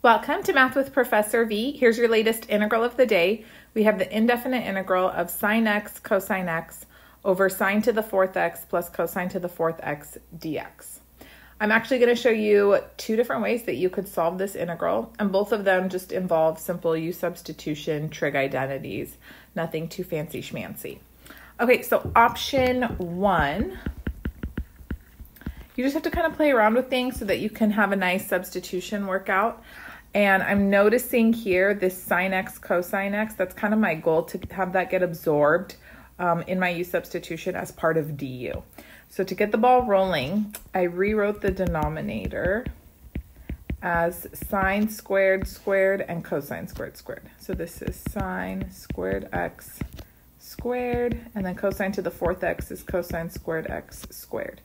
Welcome to Math with Professor V. Here's your latest integral of the day. We have the indefinite integral of sine x cosine x over sine to the fourth x plus cosine to the fourth x dx. I'm actually going to show you two different ways that you could solve this integral, and both of them just involve simple u substitution, trig identities, nothing too fancy schmancy. Okay, so option one, you just have to kind of play around with things so that you can have a nice substitution workout. And I'm noticing here this sine x cosine x, that's kind of my goal to have that get absorbed um, in my u substitution as part of du. So to get the ball rolling, I rewrote the denominator as sine squared squared and cosine squared squared. So this is sine squared x squared, and then cosine to the fourth x is cosine squared x squared.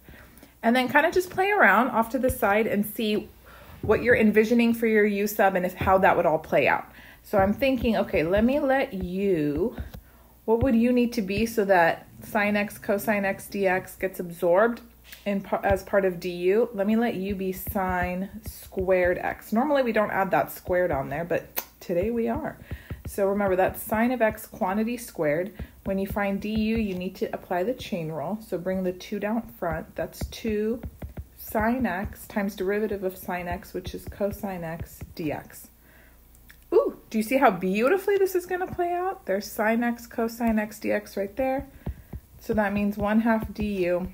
And then kind of just play around off to the side and see what you're envisioning for your U sub and how that would all play out. So I'm thinking, okay, let me let u, what would u need to be so that sine x cosine x dx gets absorbed in as part of du? Let me let u be sine squared x. Normally we don't add that squared on there, but today we are. So remember that sine of x quantity squared. When you find du, you need to apply the chain rule. So bring the 2 down front. That's 2 sine x times derivative of sine x, which is cosine x dx. Ooh, do you see how beautifully this is going to play out? There's sine x cosine x dx right there. So that means 1 half du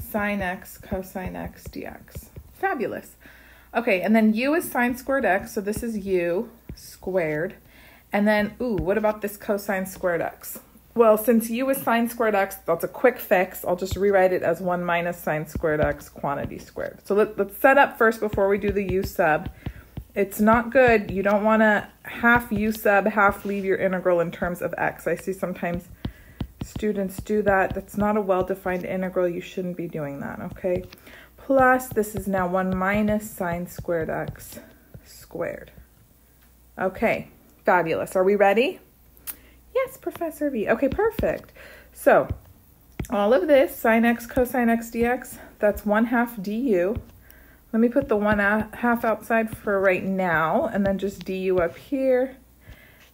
sine x cosine x dx. Fabulous. Okay, and then u is sine squared x, so this is u squared. And then, ooh, what about this cosine squared x? Well, since u is sine squared x, that's a quick fix. I'll just rewrite it as 1 minus sine squared x quantity squared. So let, us set up first before we do the u sub. It's not good. You don't want to half u sub, half leave your integral in terms of x. I see sometimes students do that. That's not a well-defined integral. You shouldn't be doing that, okay? Plus, this is now 1 minus sine squared x squared. Okay, fabulous. Are we ready? Yes, Professor V. Okay, perfect. So all of this, sine x cosine x dx, that's 1 half du. Let me put the 1 half outside for right now, and then just du up here.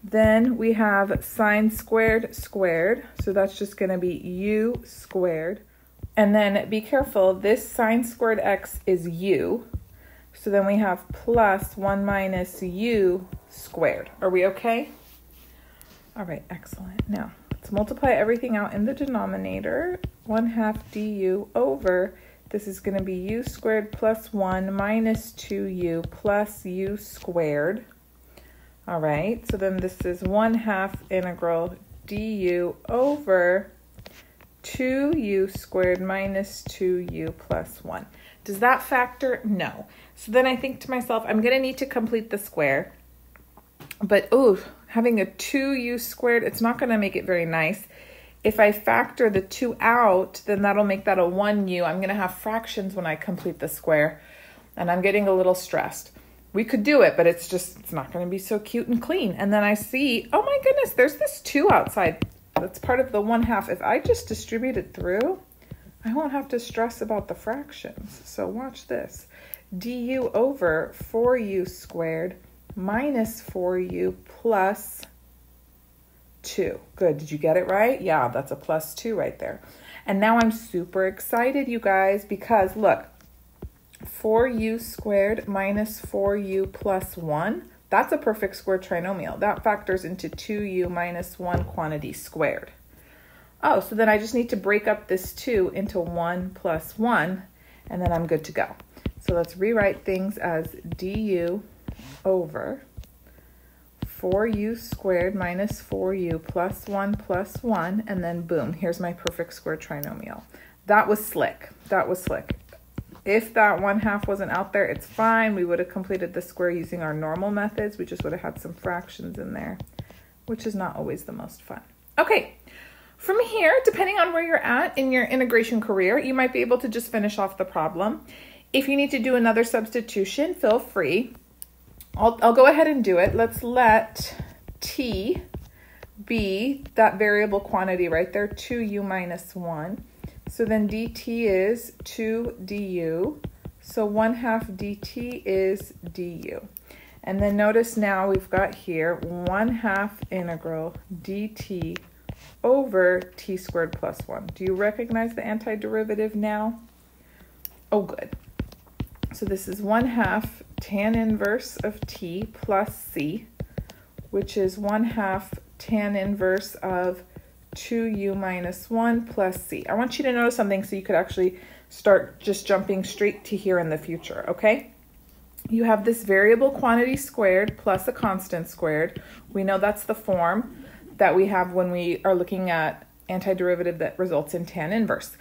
Then we have sine squared squared, so that's just going to be u squared. And then be careful, this sine squared x is u. So then we have plus 1 minus u squared. Are we okay? All right, excellent. Now, let's multiply everything out in the denominator. 1 half du over, this is going to be u squared plus 1 minus 2u plus u squared. All right, so then this is 1 half integral du over 2u squared minus 2u plus 1. Does that factor? No. So then I think to myself, I'm going to need to complete the square. But, oh, having a 2u squared, it's not going to make it very nice. If I factor the 2 out, then that'll make that a 1u. I'm going to have fractions when I complete the square, and I'm getting a little stressed. We could do it, but it's just, it's not going to be so cute and clean. And then I see, oh my goodness, there's this 2 outside. That's part of the 1 half. If I just distribute it through, I won't have to stress about the fractions. So watch this. du over 4u squared minus 4u plus 2. Good. Did you get it right? Yeah, that's a plus 2 right there. And now I'm super excited, you guys, because look, 4u squared minus 4u plus 1, that's a perfect square trinomial. That factors into 2u minus 1 quantity squared. Oh, so then I just need to break up this 2 into 1 plus 1, and then I'm good to go. So let's rewrite things as du over 4u squared minus 4u plus 1 plus 1, and then boom, here's my perfect square trinomial. That was slick. That was slick. If that 1 half wasn't out there, it's fine. We would have completed the square using our normal methods. We just would have had some fractions in there, which is not always the most fun. Okay, from here, depending on where you're at in your integration career, you might be able to just finish off the problem. If you need to do another substitution, feel free. I'll, I'll go ahead and do it. Let's let t be that variable quantity right there, 2u minus 1. So then dt is 2 du So 1 half dt is du. And then notice now we've got here 1 half integral dt over t squared plus 1. Do you recognize the antiderivative now? Oh, good. So this is 1 half tan inverse of t plus c, which is 1 half tan inverse of 2u minus 1 plus c. I want you to notice something so you could actually start just jumping straight to here in the future, okay? You have this variable quantity squared plus a constant squared. We know that's the form that we have when we are looking at antiderivative that results in tan inverse.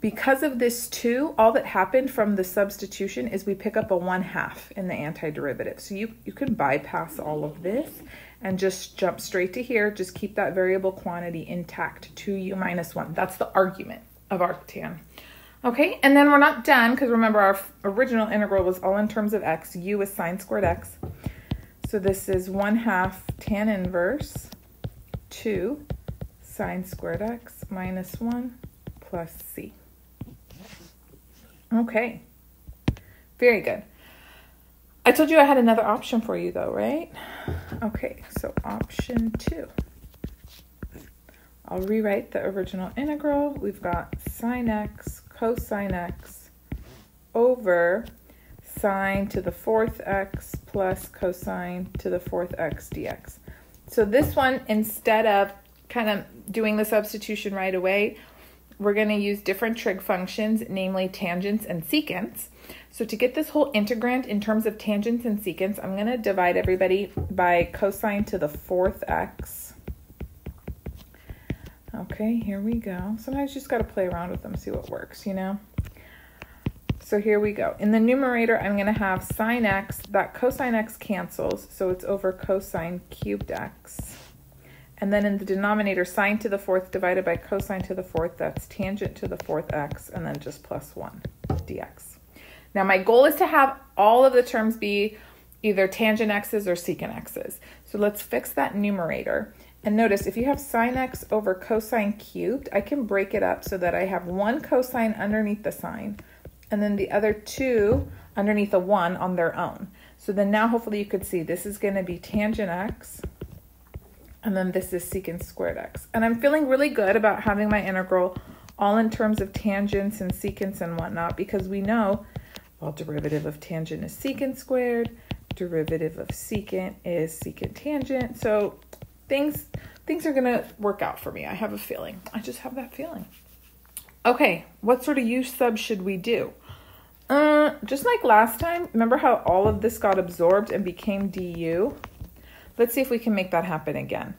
Because of this 2, all that happened from the substitution is we pick up a 1 half in the antiderivative. So you, you can bypass all of this and just jump straight to here. Just keep that variable quantity intact, 2u minus 1. That's the argument of arctan. Okay, and then we're not done because remember our original integral was all in terms of x. u is sine squared x. So this is 1 half tan inverse 2 sine squared x minus 1 plus c. Okay, very good. I told you I had another option for you though, right? Okay, so option 2. I'll rewrite the original integral. We've got sine x cosine x over sine to the fourth x plus cosine to the fourth x dx. So this one, instead of kind of doing the substitution right away, we're going to use different trig functions, namely tangents and secants. So to get this whole integrand in terms of tangents and secants, I'm going to divide everybody by cosine to the fourth x Okay, here we go. Sometimes you just got to play around with them, see what works, you know? So here we go. In the numerator, I'm going to have sine x. That cosine x cancels, so it's over cosine cubed x. And then in the denominator, sine to the fourth divided by cosine to the fourth, that's tangent to the fourth x, and then just plus 1 dx. Now my goal is to have all of the terms be either tangent x's or secant x's. So let's fix that numerator. And notice if you have sine x over cosine cubed, I can break it up so that I have one cosine underneath the sine and then the other two underneath a one on their own. So then now hopefully you could see this is going to be tangent x and then this is secant squared x. And I'm feeling really good about having my integral all in terms of tangents and secants and whatnot because we know, well, derivative of tangent is secant squared, derivative of secant is secant tangent. So things things are gonna work out for me. I have a feeling. I just have that feeling. Okay, what sort of u sub should we do? Uh, just like last time, remember how all of this got absorbed and became du? Let's see if we can make that happen again.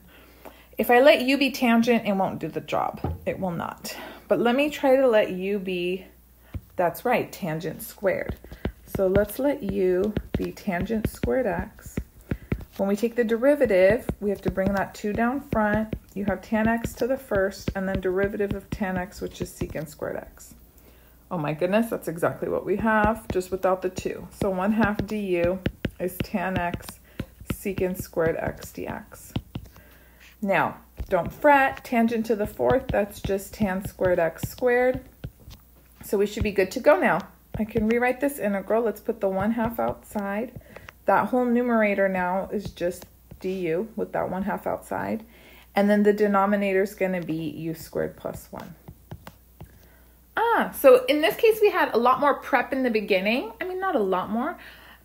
If I let u be tangent, it won't do the job. It will not. But let me try to let u be, that's right, tangent squared. So let's let u be tangent squared x when we take the derivative, we have to bring that 2 down front. You have tan x to the first, and then derivative of tan x, which is secant squared x. Oh my goodness, that's exactly what we have, just without the 2. So 1 half du is tan x secant squared x dx. Now, don't fret, tangent to the fourth, that's just tan squared x squared. So we should be good to go now. I can rewrite this integral. Let's put the 1 half outside. That whole numerator now is just du with that 1 half outside. And then the denominator is going to be u squared plus 1. Ah, so in this case, we had a lot more prep in the beginning. I mean, not a lot more,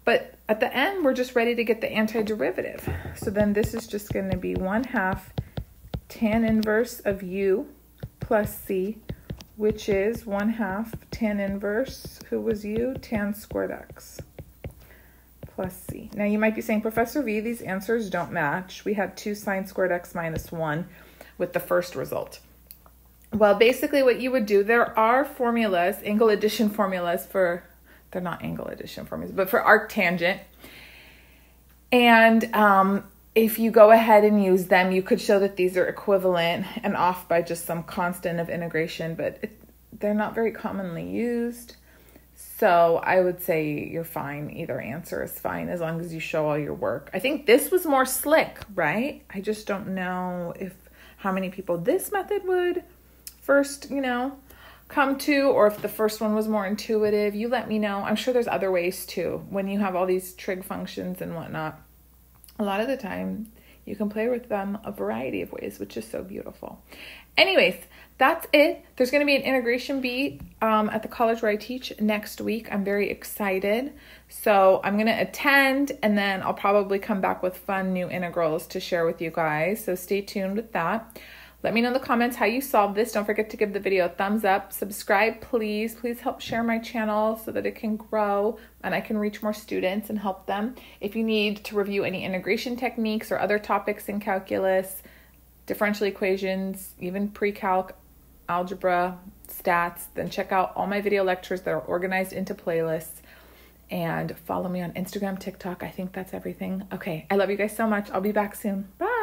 but at the end, we're just ready to get the antiderivative. So then this is just going to be 1 half tan inverse of u plus c, which is 1 half tan inverse, who was u, tan squared x plus c. Now you might be saying, Professor V, these answers don't match. We had 2 sine squared x minus 1 with the first result. Well, basically what you would do, there are formulas, angle addition formulas for, they're not angle addition formulas, but for arctangent. And um, if you go ahead and use them, you could show that these are equivalent and off by just some constant of integration, but it, they're not very commonly used. So I would say you're fine. Either answer is fine as long as you show all your work. I think this was more slick, right? I just don't know if how many people this method would first, you know, come to, or if the first one was more intuitive, you let me know. I'm sure there's other ways too when you have all these trig functions and whatnot. A lot of the time, you can play with them a variety of ways, which is so beautiful. Anyways, that's it. There's going to be an integration bee um, at the college where I teach next week. I'm very excited. So I'm going to attend and then I'll probably come back with fun new integrals to share with you guys. So stay tuned with that. Let me know in the comments how you solved this. Don't forget to give the video a thumbs up. Subscribe, please. Please help share my channel so that it can grow and I can reach more students and help them. If you need to review any integration techniques or other topics in calculus, differential equations, even pre-calc, algebra, stats, then check out all my video lectures that are organized into playlists and follow me on Instagram, TikTok. I think that's everything. Okay, I love you guys so much. I'll be back soon. Bye.